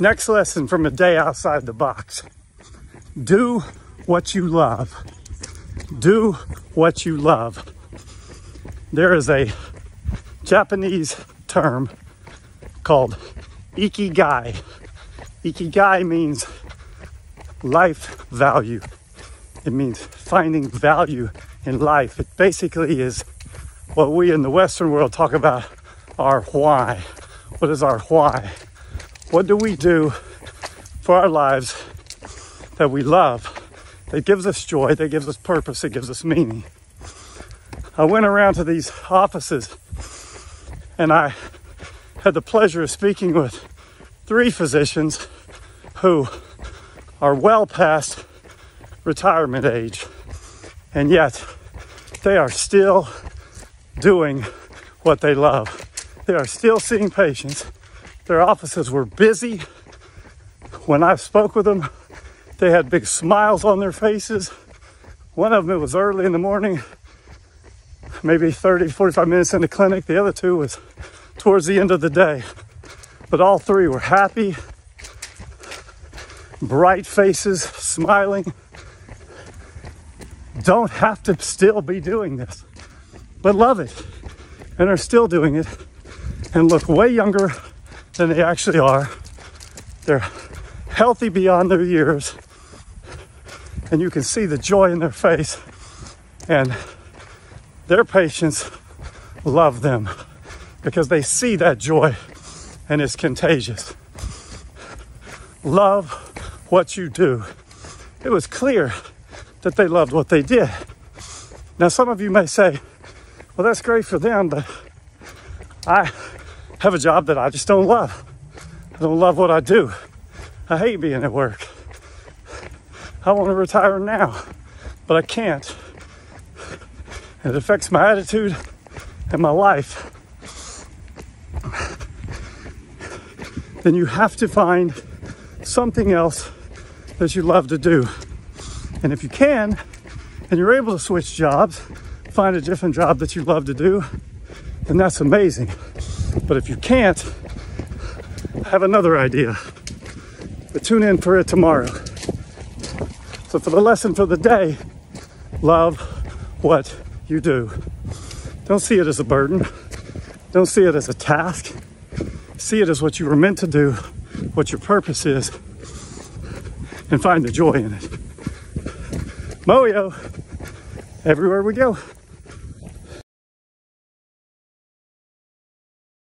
Next lesson from a day outside the box. Do what you love. Do what you love. There is a Japanese term called ikigai. Ikigai means life value. It means finding value in life. It basically is what we in the Western world talk about our why. What is our why? What do we do for our lives that we love, that gives us joy, that gives us purpose, that gives us meaning? I went around to these offices and I had the pleasure of speaking with three physicians who are well past retirement age, and yet they are still doing what they love. They are still seeing patients. Their offices were busy. When I spoke with them, they had big smiles on their faces. One of them, it was early in the morning, maybe 30, 45 minutes in the clinic. The other two was towards the end of the day. But all three were happy, bright faces, smiling. Don't have to still be doing this, but love it and are still doing it and look way younger than they actually are. They're healthy beyond their years, and you can see the joy in their face, and their patients love them because they see that joy and it's contagious. Love what you do. It was clear that they loved what they did. Now, some of you may say, well, that's great for them, but I have a job that I just don't love. I don't love what I do. I hate being at work. I want to retire now, but I can't. It affects my attitude and my life. Then you have to find something else that you love to do. And if you can, and you're able to switch jobs, find a different job that you love to do, then that's amazing. But if you can't, I have another idea. But tune in for it tomorrow. So for the lesson for the day, love what you do. Don't see it as a burden. Don't see it as a task. See it as what you were meant to do, what your purpose is, and find the joy in it. Moyo, everywhere we go.